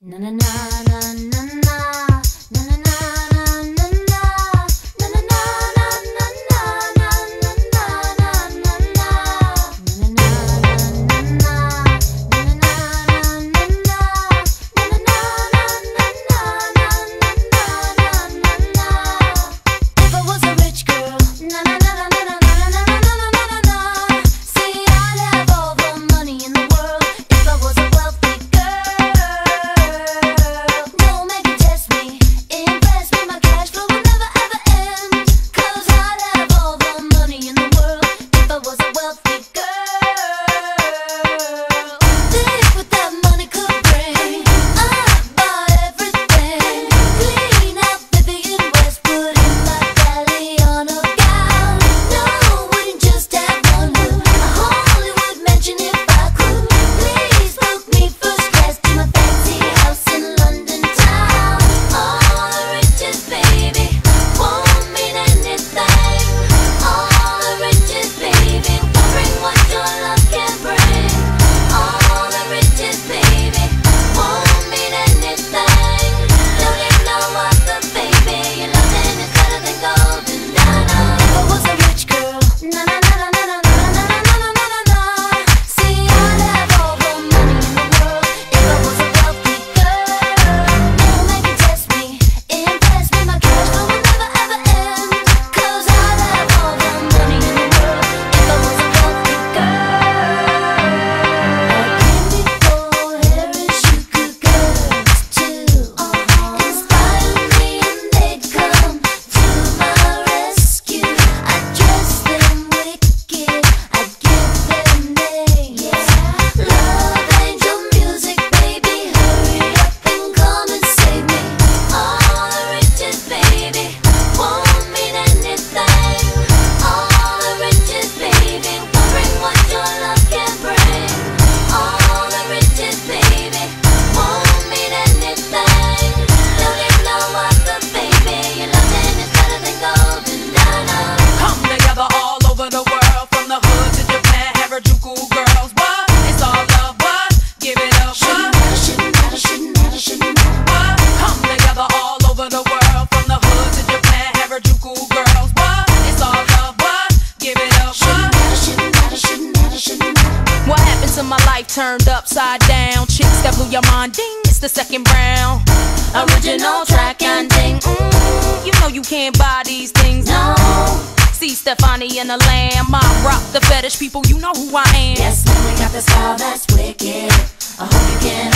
na na na na na na. turned upside down. Chicks that blew your mind, ding, it's the second round. Original track and ding, mm, you know you can't buy these things, no. See Stefani and the lamb, I rock the fetish people, you know who I am. Yes, man, we got the style that's wicked. I hope you can